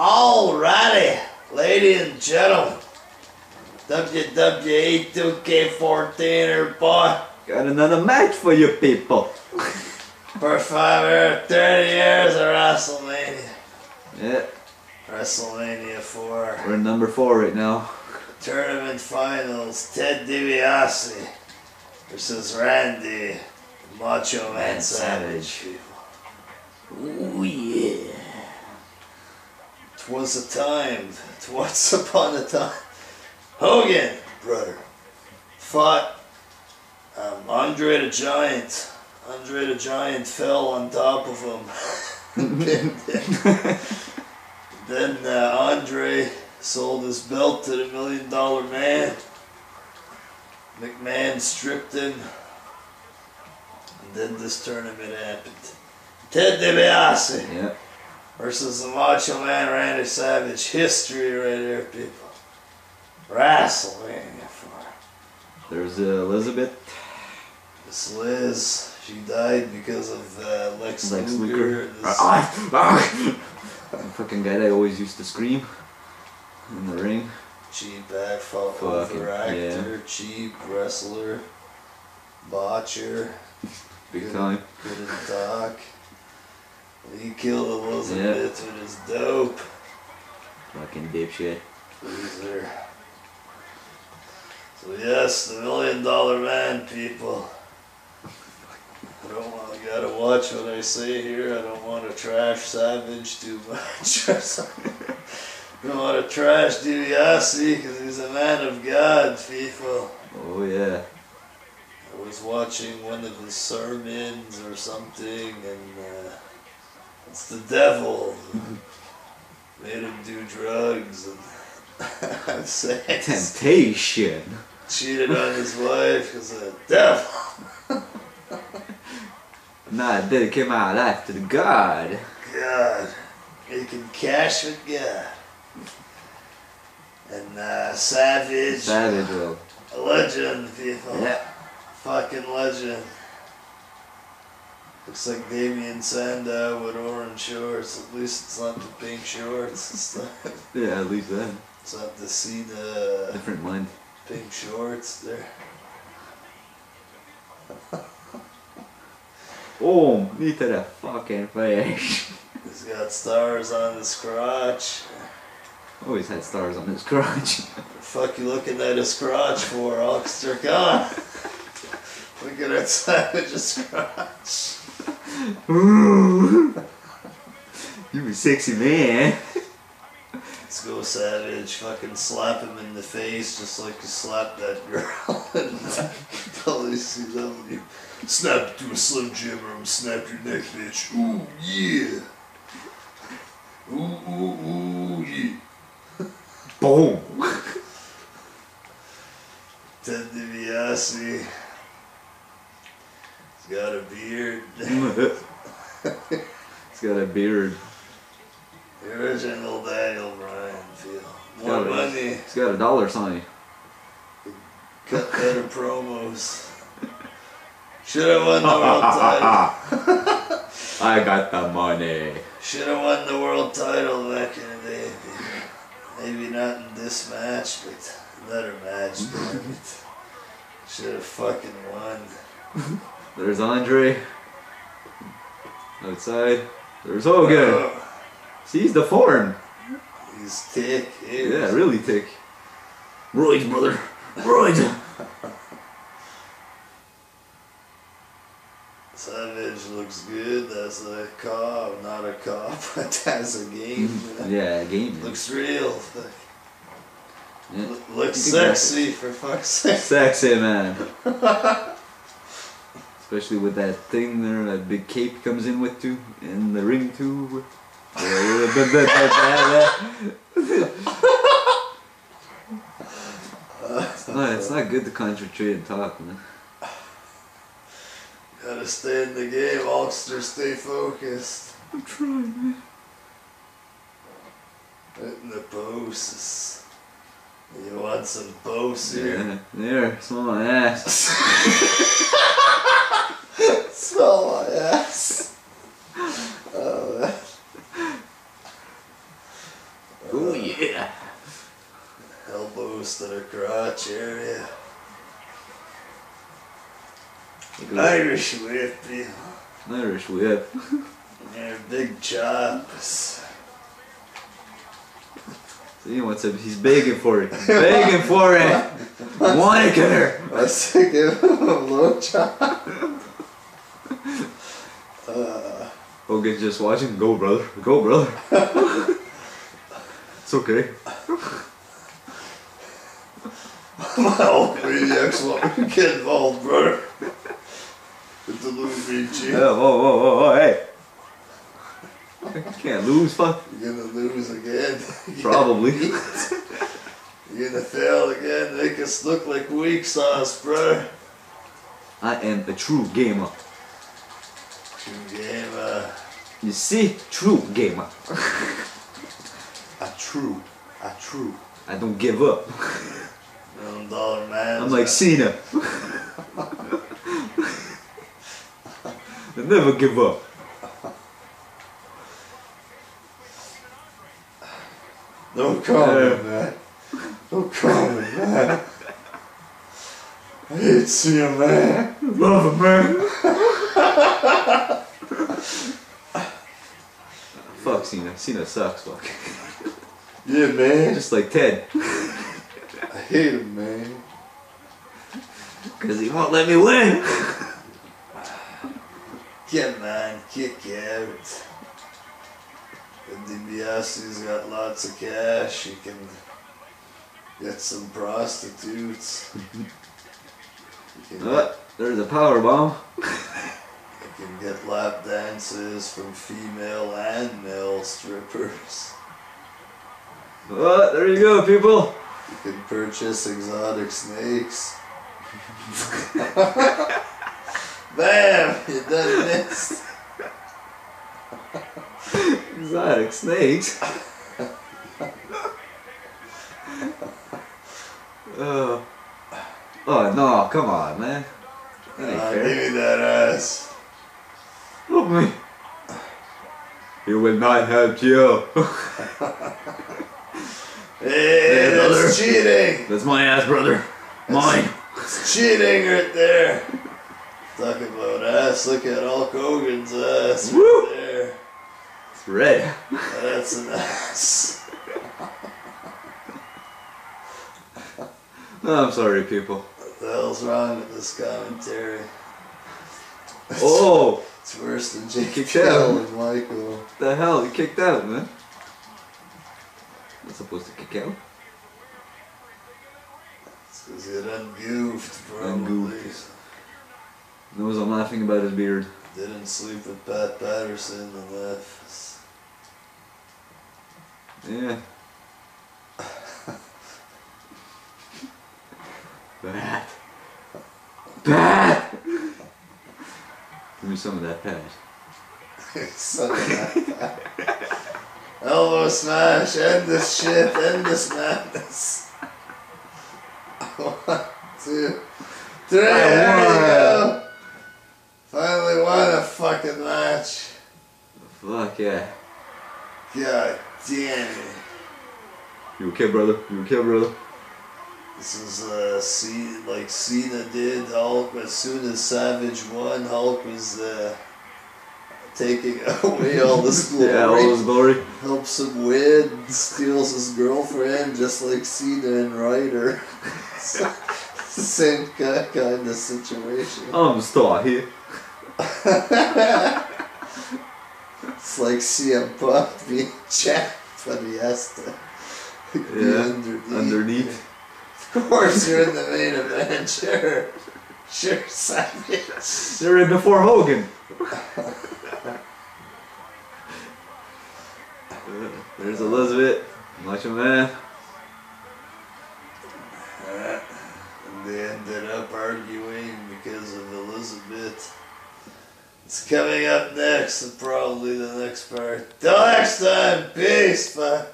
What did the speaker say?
Alrighty, ladies and gentlemen. WWE 2K14 here, boy. Got another match for you people. For 530 years of WrestleMania. Yeah, WrestleMania 4. we're in number four right now. Tournament finals. Ted DiBiase versus Randy Macho Man Savage. Savage. Ooh yeah. Twas a time, twas upon a time. Hogan, brother, fought um, Andre the Giant. Andre the Giant fell on top of him. then uh, Andre sold his belt to the Million Dollar Man. McMahon stripped him. And then this tournament happened. Ted DiBiase Yeah, versus the Macho Man Randy Savage. History right here, people. WrestleMania 4. there's uh, Elizabeth. This Liz, she died because of uh, Lex, Lex Luger. Luger. This Ah, ah. The fucking guy that always used to scream in the ring. cheap act, fuck over actor, cheap wrestler, botcher, Big Good. time. couldn't talk. He killed Elizabeth with his dope. Fucking dipshit. Loser. So yes, the million dollar man, people. I don't want. I gotta watch what I say here. I don't want to trash Savage too much. I don't want to trash DiBiase because he's a man of God, people. Oh yeah. I was watching one of his sermons or something, and uh, it's the devil who made him do drugs and have sex. Temptation. Cheated on his wife because of the devil. Nah, dedicate my life to the God. God, making cash with God. And uh, Savage, Savage will. a legend, people. Yeah. Fucking legend. Looks like Damien Sandow with orange shorts. At least it's not the pink shorts. Yeah, at least that. it's not the Cena Different blend. pink shorts there. Oh, me to the fucking face. He's got stars on his crotch. Oh, Always had stars on his crotch. The fuck you looking at his crotch for, Oxter? On. Look at that Savage's crotch. Ooh. you a sexy man. Let's go Savage. Fucking slap him in the face just like you slapped that girl in WCW. Snap to a Slim Jim or I'm snap your neck, bitch. Ooh, yeah. Ooh, ooh, ooh, yeah. Boom. Ted DiBiase. He's got a beard. He's got a beard. The original Daniel Bryan feel. More got, a, money, he's got a dollar sign. cut better promos. Should have won the world title. I got the money. Should have won the world title back in the day. Maybe not in this match, but another match. Should have fucking won. There's Andre. Outside. There's Hogan. Uh, oh, Seize the form. he's thick. Yeah, really thick. Roids, brother. Roids. Savage looks good That's a cop, not a cop, but as a game. Hmm. yeah, a game. Looks real. Yeah. Looks sexy for fuck's sake. Sexy man. Especially with that thing there, that big cape comes in with too, in the ring too. It's not. It's not good to concentrate and talk, man. Gotta stay in the game, Ulster. Stay focused. I'm trying, man. Hitting the posts. You want some here? Yeah, there, smell my ass. Ass. Oh. Oh yeah. elbows to the crotch area. Irish whip, know. Irish whip. Yeah, big chops. See what's up? He's begging for it. Begging for it. Want to her. I was thinking of a low chop. Uh, Hogan's just watching. Go, brother. Go, brother. it's okay. my old maniacs to get involved, brother. With the Luigi. Yeah, whoa, whoa, whoa, whoa, hey. You can't lose, fuck. You're gonna lose again. Probably. You're gonna fail again. Make us look like weak sauce, brother. I am a true gamer. You see? True gamer. a true, a true. I don't give up. Man. I'm like Cena. I never give up. No comment, Yeah. man. call comment, man. I hate seeing man. Love him, man. fuck Cena. Cena sucks, fuck. Yeah, man. Just like Ted. I hate him, man. Because he won't let me win. Get man, kick out. And DiBiase's got lots of cash. He can get some prostitutes. Oh, there's a power bomb. Get lap dances from female and male strippers. Oh, there you go, people. You can purchase exotic snakes. Bam! You done missed. Exotic snakes. oh. oh no, come on, man. That Ah, give me that ass. Help me. He will not help you. Hey, Hey, that's brother. cheating. That's my ass, brother. Mine. It's cheating right there. Talk about ass. Look at Hulk Hogan's ass Woo. right there. It's red. That's an ass. Oh, I'm sorry, people. What the hell's wrong with this commentary? Oh, It's worse than Jake Kicked and Michael. what the hell? You kicked out, man. Not supposed to kick out. It's because he done goofed, Done probably. goofed. Knows I'm laughing about his beard. Didn't sleep with Pat Patterson and left. Yeah. Some of that pat. Son of that. Elbow smash, end this shit, end this madness. One, two, three, there you go. Finally won a fucking match. Fuck yeah. God damn it. You okay, brother? You okay, brother? This is uh, C- like Cena did. Hulk, as soon as Savage won, Hulk was uh, taking away all this glory. Yeah, all his glory. helps him win, steals his girlfriend, just like Cena and Ryder. Same kind of situation. I'm still here. It's like CM Punk being champ, but he has to be Yeah, underneath. Underneath. Of course, you're in the main event, sure. Sure, Savage. They're in before Hogan. There's Elizabeth. Macho Man. Uh, and they ended up arguing because of Elizabeth. It's coming up next, and probably the next part. Till next time, peace, bye.